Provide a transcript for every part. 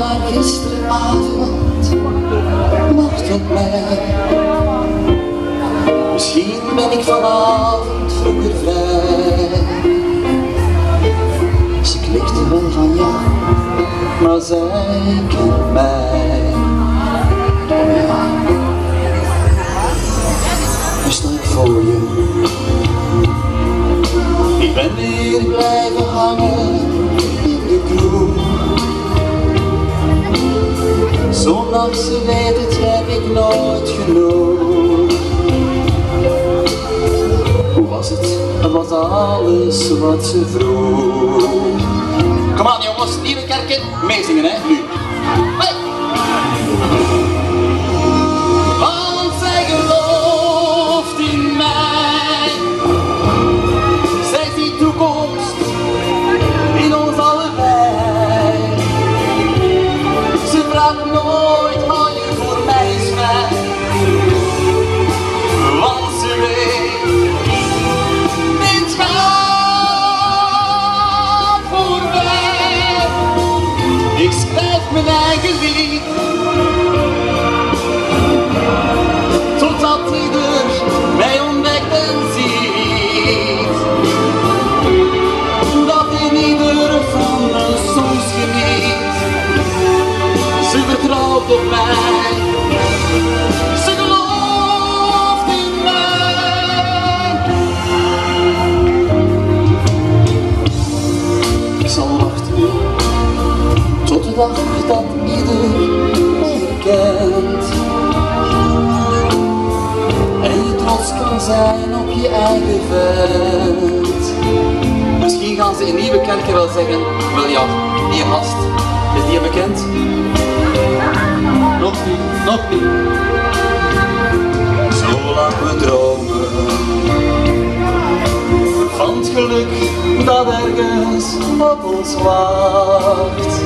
haar gisteravond wacht op mij. Misschien ben ik vanavond vroeger vrij. Ze knikte wel van ja, maar zij kent mij. Oh ja, nu sta ik voor je. Zondags, ze weet het, heb ik nooit genoeg. Hoe was het? Het was alles wat ze vroeg. Kom aan jongens, nieuwe kerken, meezingen hè, nu. Vraagt nooit, hou je voor mij vrij. Want ze weet, dit gaat voorbij. Ik schrijf mijn eigen lied. Vertrouwt op mij. Ze gelooft in mij. Ik zal wachten tot de dag dat ieder mij herkent. En je trots kan zijn op je eigen vent. Misschien gaan ze in nieuwe kerken wel zeggen, ja, die gast, is die bekend? Van het geluk dat ergens op ons wacht.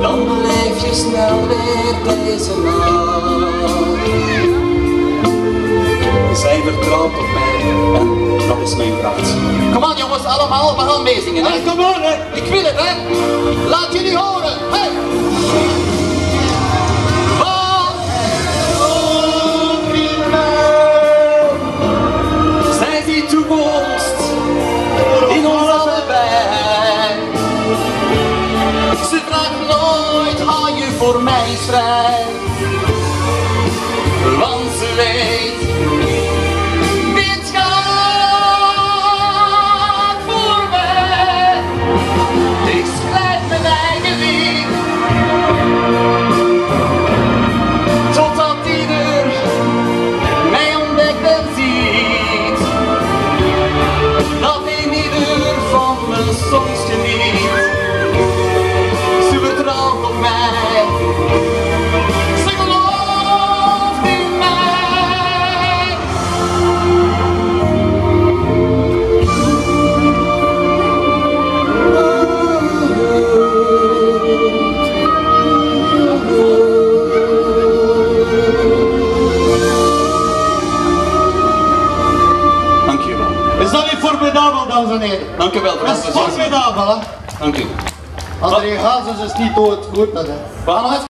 Dan beleef je snel weer deze nacht. Zij vertrouwt op mij en dat is mijn kracht. Kom aan jongens, allemaal, we gaan meezingen. Hè? Kom aan, hè. Ik wil het, hè? Laat jullie horen. Voor mij vrij. Want ze weet, formidabel, dames en heren? Dank u wel, Dat is formidabel, hè? Dank u. André Hazes is niet dood, goed dat, hè? We gaan nog even